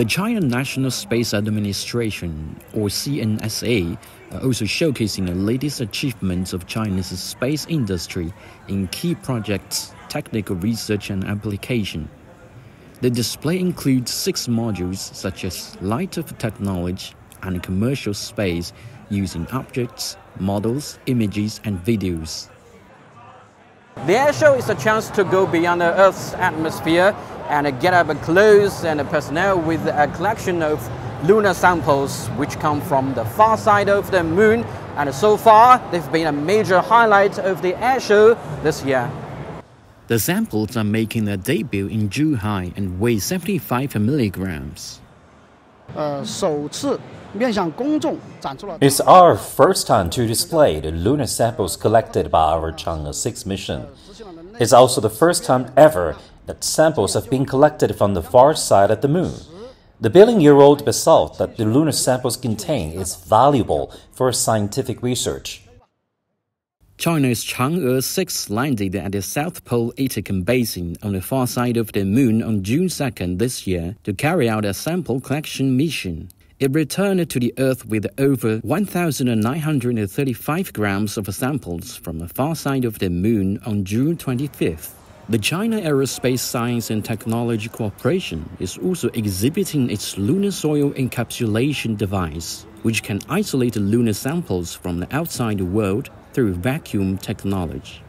The China National Space Administration, or CNSA, are also showcasing the latest achievements of China's space industry in key projects, technical research, and application. The display includes six modules such as light of technology and commercial space using objects, models, images, and videos. The air show is a chance to go beyond the Earth's atmosphere and get up close and personnel with a collection of lunar samples which come from the far side of the moon and so far they've been a major highlight of the air show this year. The samples are making their debut in Zhuhai and weigh 75 milligrams. It's our first time to display the lunar samples collected by our Chang'e 6 mission. It's also the first time ever that samples have been collected from the far side of the moon. The billion-year-old basalt that the lunar samples contain is valuable for scientific research. China's Chang'e 6 landed at the South Pole Aitken Basin on the far side of the moon on June 2nd this year to carry out a sample collection mission. It returned to the Earth with over 1,935 grams of samples from the far side of the moon on June 25th. The China Aerospace Science and Technology Corporation is also exhibiting its lunar soil encapsulation device, which can isolate lunar samples from the outside world through vacuum technology.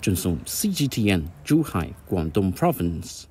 郑颂，CGTN，珠海，Guangdong Province。